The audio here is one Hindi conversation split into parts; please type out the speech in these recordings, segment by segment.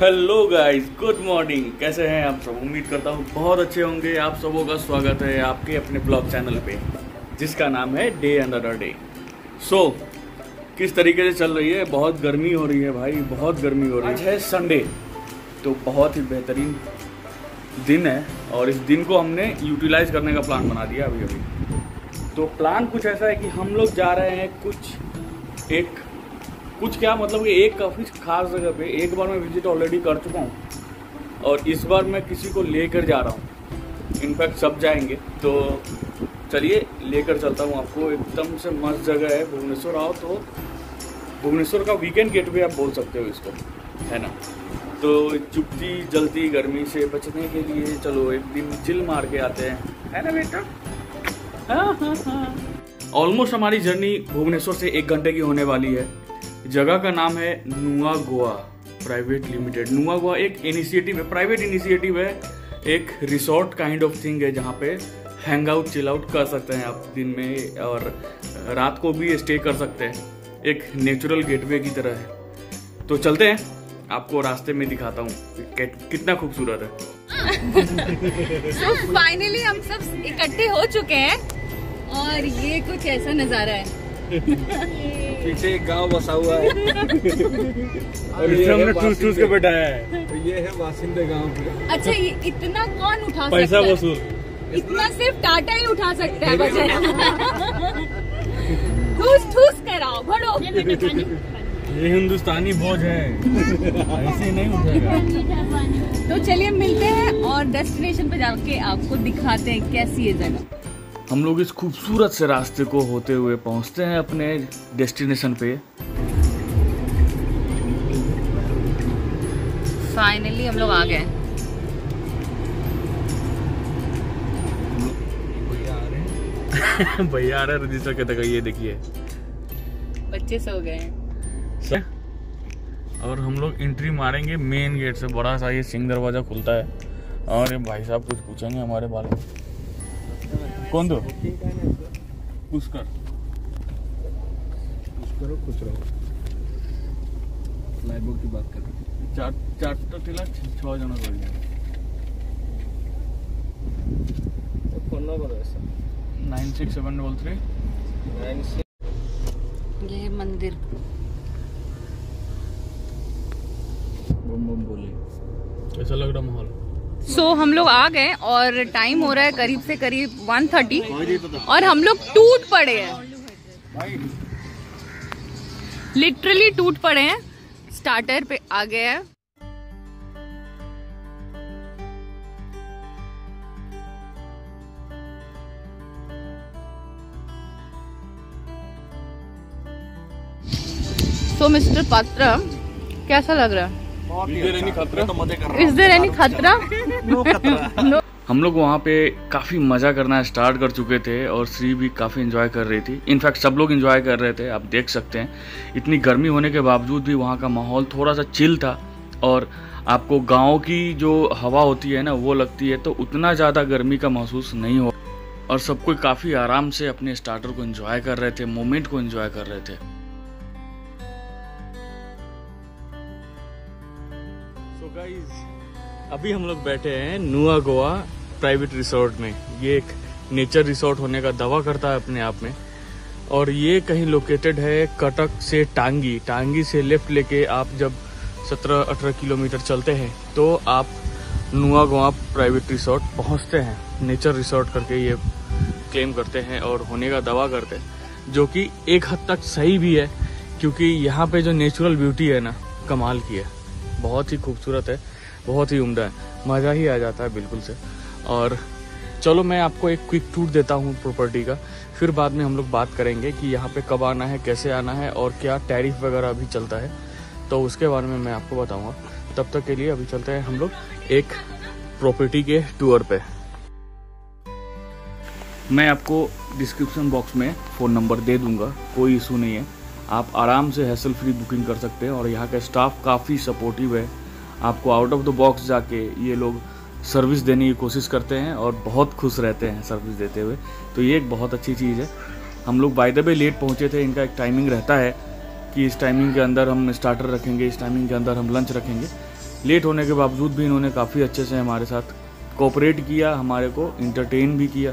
हेलो गाइस गुड मॉर्निंग कैसे हैं आप सब? उम्मीद करता हूँ बहुत अच्छे होंगे। आप सबों का स्वागत है आपके अपने ब्लॉग चैनल पे, जिसका नाम है डे अनदर डे सो किस तरीके से चल रही है? बहुत गर्मी हो रही है भाई, बहुत गर्मी हो रही है। आज है संडे तो बहुत ही बेहतरीन दिन है और इस दिन को हमने यूटिलाइज करने का प्लान बना दिया अभी अभी तो प्लान कुछ ऐसा है कि हम लोग जा रहे हैं कुछ एक कुछ क्या मतलब कि एक काफ़ी खास जगह पे एक बार मैं विज़िट ऑलरेडी कर चुका हूँ और इस बार मैं किसी को लेकर जा रहा हूँ। इनफैक्ट सब जाएँगे। तो चलिए, लेकर चलता हूँ आपको। एकदम से मस्त जगह है, भुवनेश्वर आओ तो भुवनेश्वर का वीकेंड गेट गेटवे आप बोल सकते हो इसको, है ना? तो चुपती जलती गर्मी से बचने के लिए चलो एक दिन चिल मार के आते हैं। है ना बेटा? हाँ हाँ हाँ। ऑलमोस्ट हमारी जर्नी भुवनेश्वर से एक घंटे की होने वाली है। जगह का नाम है नुआ गोवा प्राइवेट लिमिटेड। नुआ गोवा एक इनिशिएटिव है प्राइवेट इनिशिएटिव है, एक रिसोर्ट काइंड ऑफ़ थिंग है जहाँ पे हैंग आउट चिल आउट कर सकते हैं आप दिन में और रात को भी स्टे कर सकते हैं। एक नेचुरल गेटवे की तरह है। तो चलते हैं, आपको रास्ते में दिखाता हूँ कितना खूबसूरत है। सो फाइनली हम सब इकट्ठे हो चुके हैं और ये कुछ ऐसा नज़ारा है। पीछे एक गाँव बसा हुआ है। और इसमें हमने ठूस ठूस के बैठाया है। तो ये है वासिंदे गाँव के। अच्छा ये इतना कौन उठा पैसा सकता है? वसूल। इतना सिर्फ़ टाटा ही उठा सकता है वज़न ठूस ठूस कराओ भरो ये हिंदुस्तानी बोझ है। ऐसे नहीं उठेगा। तो चलिए मिलते हैं और डेस्टिनेशन पे जाके आपको दिखाते हैं कैसी है जगह। हम लोग इस खूबसूरत से रास्ते को होते हुए पहुँचते हैं अपने डेस्टिनेशन पे। फाइनली हम लोग आ गए भैया आ रहे है रजिस्टर कहते ये देखिए। बच्चे सो गए हैं। और हम लोग एंट्री मारेंगे मेन गेट से। बड़ा सा ये सिंह दरवाज़ा खुलता है। और ये भाई साहब कुछ पूछेंगे हमारे बारे में। कौन दो? पुष्कर। पुष्कर पुश करो खुश रहो। लाइबो की बात कर चार चार चारटा ठेला छः जना कर फ़ोन नंबर है sir nine six seven double three. Nine six ये मंदिर। बम बम बोले। ऐसा लग रहा माहौल। सो हम लोग आ गए और टाइम हो रहा है करीब से करीब 1:30 और हम लोग टूट पड़े हैं। लिटरली टूट पड़े हैं। स्टार्टर पे आ गए हैं। सो मिस्टर पात्रा कैसा लग रहा है? इज़ देर एनी खतरा हम लोग वहाँ पे काफ़ी मज़ा करना स्टार्ट कर चुके थे और श्री भी काफ़ी इन्जॉय कर रही थी। इनफैक्ट सब लोग इन्जॉय कर रहे थे आप देख सकते हैं। इतनी गर्मी होने के बावजूद भी वहाँ का माहौल थोड़ा सा चिल था और आपको गाँव की जो हवा होती है ना वो लगती है तो उतना ज़्यादा गर्मी का महसूस नहीं हो। और सब कोई काफ़ी आराम से अपने स्टार्टर को इन्जॉय कर रहे थे मोमेंट को इन्जॉय कर रहे थे। गाइस अभी हम लोग बैठे हैं नुआ गोवा प्राइवेट रिसोर्ट में। ये एक नेचर रिसोर्ट होने का दावा करता है अपने आप में। और ये कहीं लोकेटेड है कटक से टांगी। टांगी से लेफ़्ट लेके आप जब 17-18 किलोमीटर चलते हैं तो आप नुआ गोवा प्राइवेट रिसोर्ट पहुँचते हैं। नेचर रिसोर्ट करके ये क्लेम करते हैं और होने का दावा करते हैं। जो कि एक हद तक सही भी है, क्योंकि यहाँ पे जो नेचुरल ब्यूटी है ना, कमाल की है। बहुत ही खूबसूरत है, बहुत ही उम्दा है। मज़ा ही आ जाता है बिल्कुल से। और चलो मैं आपको एक क्विक टूर देता हूँ प्रॉपर्टी का। फिर बाद में हम लोग बात करेंगे कि यहाँ पे कब आना है, कैसे आना है और क्या टैरिफ वगैरह अभी चलता है। तो उसके बारे में मैं आपको बताऊँगा। तब तक के लिए अभी चलते हैं हम लोग एक प्रॉपर्टी के टूर पे। मैं आपको डिस्क्रिप्शन बॉक्स में फ़ोन नंबर दे दूँगा, कोई इशू नहीं है। आप आराम से हैसल फ्री बुकिंग कर सकते हैं और यहाँ का स्टाफ काफ़ी सपोर्टिव है। आपको आउट ऑफ़ द बॉक्स जाके ये लोग सर्विस देने की कोशिश करते हैं और बहुत खुश रहते हैं सर्विस देते हुए। तो ये एक बहुत अच्छी चीज़ है। हम लोग बाय द वे लेट पहुँचे थे, इनका एक टाइमिंग रहता है कि इस टाइमिंग के अंदर हम स्टार्टर रखेंगे, इस टाइमिंग के अंदर हम लंच रखेंगे। लेट होने के बावजूद भी इन्होंने काफ़ी अच्छे से हमारे साथ कोऑपरेट किया, हमारे को इंटरटेन भी किया।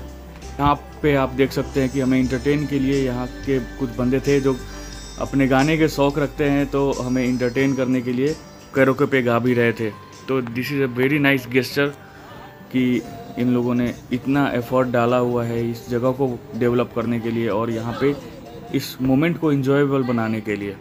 यहाँ पे आप देख सकते हैं कि हमें इंटरटेन के लिए यहाँ के कुछ बंदे थे जो अपने गाने के शौक़ रखते हैं तो हमें इंटरटेन करने के लिए कैरोके पे गा भी रहे थे। तो this is a very nice gesture कि इन लोगों ने इतना एफर्ट डाला हुआ है इस जगह को डेवलप करने के लिए और यहाँ पे इस मोमेंट को इन्जॉयबल बनाने के लिए।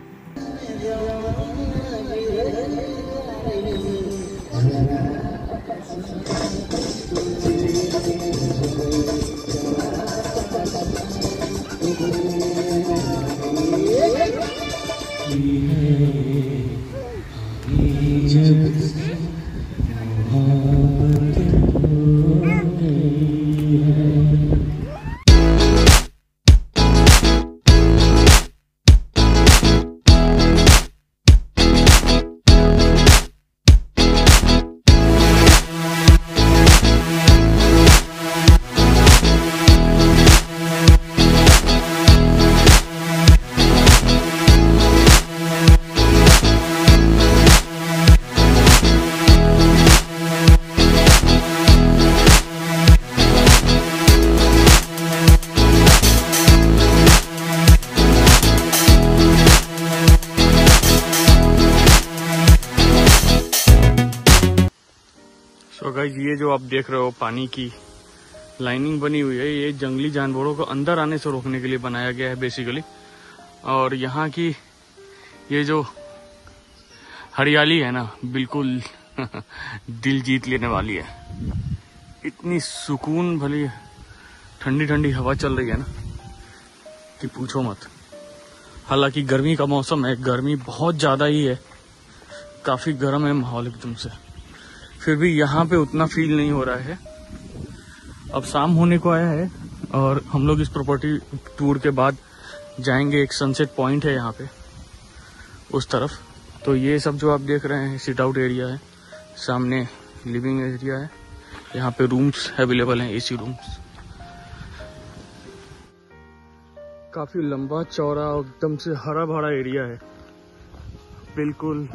सो आप देख रहे हो, पानी की लाइनिंग बनी हुई है। ये जंगली जानवरों को अंदर आने से रोकने के लिए बनाया गया है बेसिकली और यहाँ की ये जो हरियाली है ना, बिल्कुल दिल जीत लेने वाली है। इतनी सुकून भली ठंडी ठंडी हवा चल रही है ना कि पूछो मत। हालाँकि गर्मी का मौसम है, गर्मी बहुत ज़्यादा ही है। काफ़ी गर्म है माहौल एकदम से। फिर भी यहाँ पे उतना फील नहीं हो रहा है। अब शाम होने को आया है और हम लोग इस प्रॉपर्टी टूर के बाद जाएँगे, एक सनसेट पॉइंट है यहाँ पे, उस तरफ़। तो ये सब जो आप देख रहे हैं सिट आउट एरिया है, सामने लिविंग एरिया है, यहाँ पे रूम्स अवेलेबल हैं एसी रूम्स काफ़ी लंबा, चौड़ा, एकदम से हरा भरा एरिया है। बिल्कुल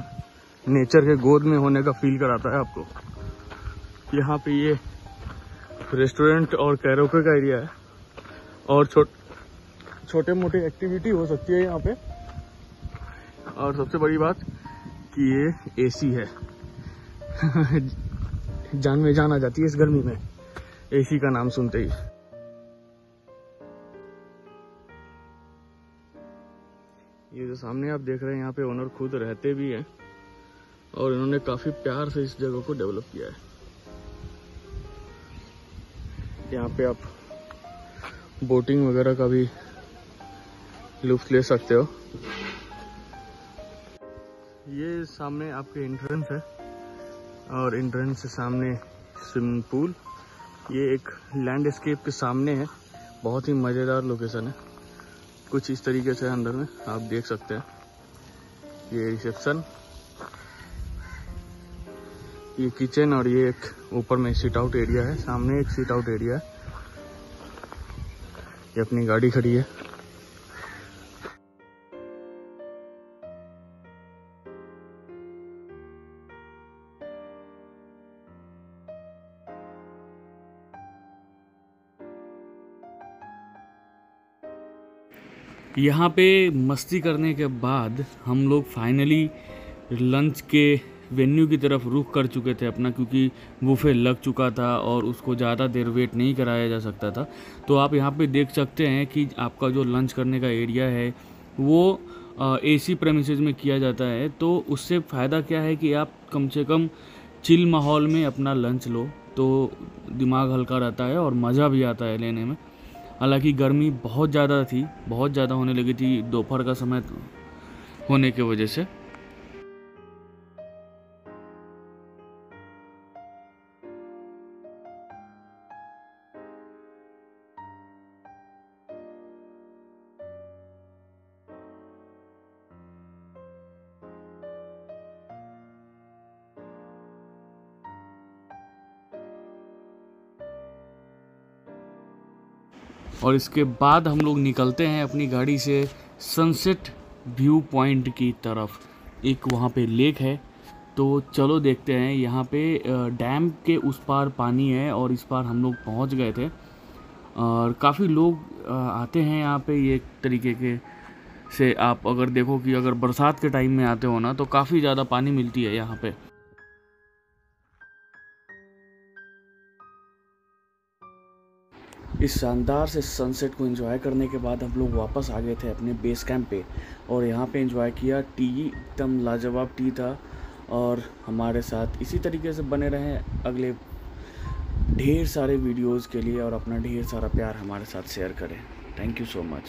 नेचर के गोद में होने का फील कराता है आपको। यहाँ पे ये रेस्टोरेंट और कैरोके का एरिया है। और छोट छोटे मोटे एक्टिविटी हो सकती है यहाँ पे। और सबसे बड़ी बात कि ये एसी है। जान में जान आ जाती है इस गर्मी में। एसी का नाम सुनते ही। ये जो सामने आप देख रहे हैं, यहाँ पे ओनर खुद रहते भी हैं। और इन्होंने काफ़ी प्यार से इस जगह को डेवलप किया है। यहाँ पे आप बोटिंग वगैरह का भी लुफ्त ले सकते हो। ये सामने आपके एंट्रेंस है और एंट्रेंस से सामने स्विमिंग पूल ये एक लैंडस्केप के सामने है। बहुत ही मज़ेदार लोकेशन है। कुछ इस तरीके से अंदर में, आप देख सकते हैं। ये रिसेप्शन ये किचन और ये एक ऊपर में सीट आउट एरिया है, सामने एक सीट आउट एरिया है। ये अपनी गाड़ी खड़ी है। यहाँ पे मस्ती करने के बाद हम लोग फाइनली लंच के वेन्यू की तरफ़ रुख कर चुके थे अपना, क्योंकि बुफे लग चुका था और उसको ज़्यादा देर वेट नहीं कराया जा सकता था। तो आप यहाँ पे देख सकते हैं कि आपका जो लंच करने का एरिया है, वो एसी प्रेमिसेस में किया जाता है। तो उससे फ़ायदा क्या है कि आप कम से कम चिल माहौल में अपना लंच लो तो दिमाग हल्का रहता है और मज़ा भी आता है लेने में। हालाँकि गर्मी बहुत ज़्यादा थी, बहुत ज़्यादा होने लगी थी दोपहर का समय होने की वजह से। और इसके बाद हम लोग निकलते हैं अपनी गाड़ी से सनसेट व्यू पॉइंट की तरफ़। एक वहाँ पे लेक है। तो चलो देखते हैं, यहाँ पे डैम के उस पार पानी है और इस पार हम लोग पहुँच गए थे। और काफ़ी लोग आते हैं यहाँ पे ये तरीके के से। आप अगर देखो कि अगर बरसात के टाइम में आते हो ना तो काफ़ी ज़्यादा पानी मिलती है यहाँ पे। इस शानदार से सनसेट को एंजॉय करने के बाद हम लोग वापस आ गए थे अपने बेस कैंप पे और यहाँ पे एंजॉय किया टी एकदम लाजवाब टी था और हमारे साथ इसी तरीके से बने रहें अगले ढेर सारे वीडियोज़ के लिए और अपना ढेर सारा प्यार हमारे साथ शेयर करें। Thank you so much